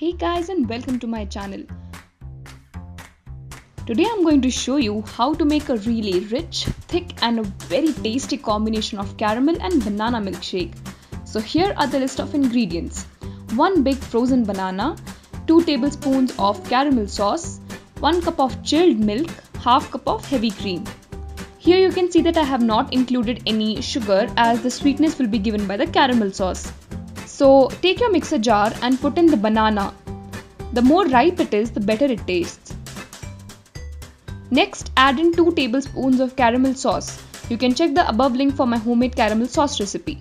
Hey guys and welcome to my channel. Today I'm going to show you how to make a really rich, thick and a very tasty combination of caramel and banana milkshake. So here are the list of ingredients. 1 big frozen banana, 2 tablespoons of caramel sauce, 1 cup of chilled milk, half cup of heavy cream. Here you can see that I have not included any sugar as the sweetness will be given by the caramel sauce. So take your mixer jar and put in the banana. The more ripe it is, the better it tastes. Next, add in 2 tablespoons of caramel sauce. You can check the above link for my homemade caramel sauce recipe.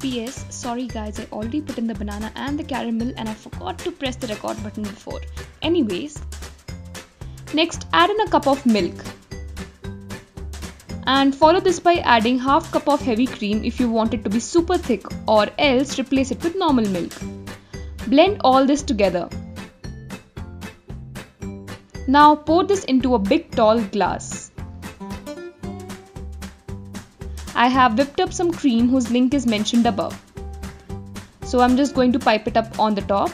PS, sorry guys, I already put in the banana and the caramel and I forgot to press the record button before. Anyways, next add in a cup of milk and follow this by adding half cup of heavy cream if you want it to be super thick or else replace it with normal milk. Blend all this together. Now pour this into a big tall glass. I have whipped up some cream whose link is mentioned above. So I'm just going to pipe it up on the top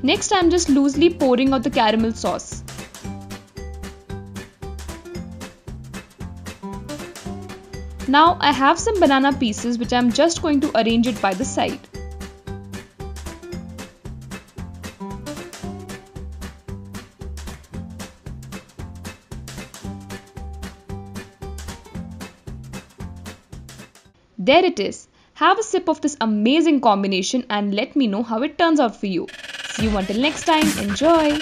Next I'm just loosely pouring out the caramel sauce. Now I have some banana pieces which I'm just going to arrange it by the side. There it is. Have a sip of this amazing combination and let me know how it turns out for you. See you until next time. Enjoy!